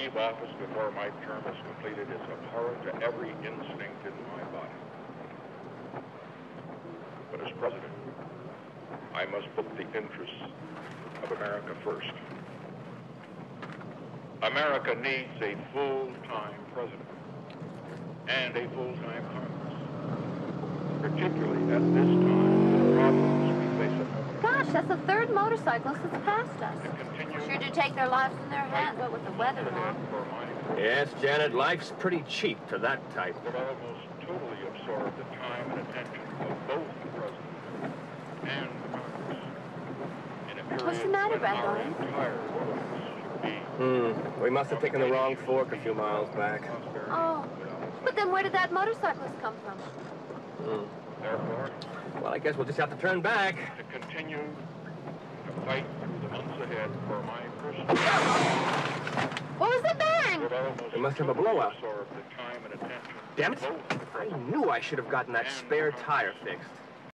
office before my term is completed is abhorrent to every instinct in my body. But as president, I must put the interests of America first. America needs a full-time president and a full-time Congress, particularly at this time, the problems we face at Gosh, that's the third motorcyclist that's passed us. to continue Sure do take their lives in their hands, what with the weather and all. for my Yes, Janet, life's pretty cheap to that type. would almost totally absorb the time and attention of both the president and the Congress. In a period What's the matter, when our Bradley? entire world should be Hmm, we must have taken the wrong fork a few miles back. Oh, but then where did that motorcyclist come from? Therefore, Well, I guess we'll just have to turn back. to continue to fight through the months ahead for my personal What was the bang? It must have a blowout. absorb the time and attention Damn it. I knew I should have gotten that spare tire fixed.